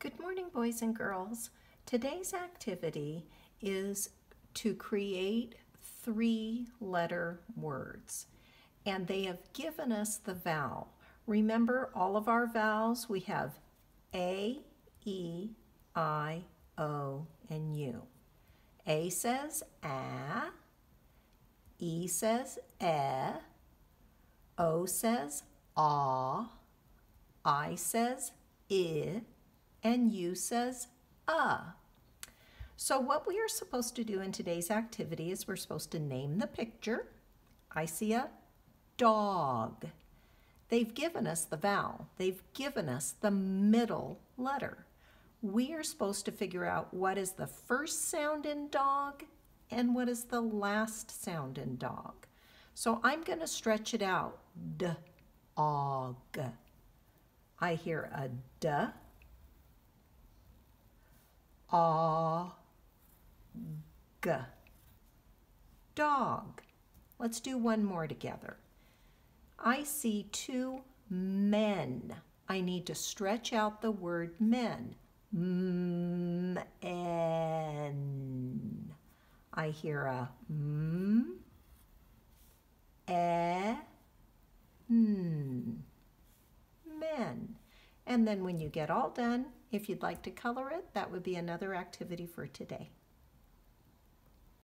Good morning, boys and girls. Today's activity is to create three letter words, and they have given us the vowel. Remember all of our vowels? We have A, E, I, O, and U. A says A, E says E, O says Ah, I says I, and you says uh. So what we are supposed to do in today's activity is we're supposed to name the picture. I see a dog. They've given us the vowel. They've given us the middle letter. We are supposed to figure out what is the first sound in dog and what is the last sound in dog. So I'm going to stretch it out. D, og. I hear a a d, a, g. Dog. Let's do one more together. I see two men. I need to stretch out the word men. M, n. I hear a m, e, n. Men. And then when you get all done, if you'd like to color it, that would be another activity for today.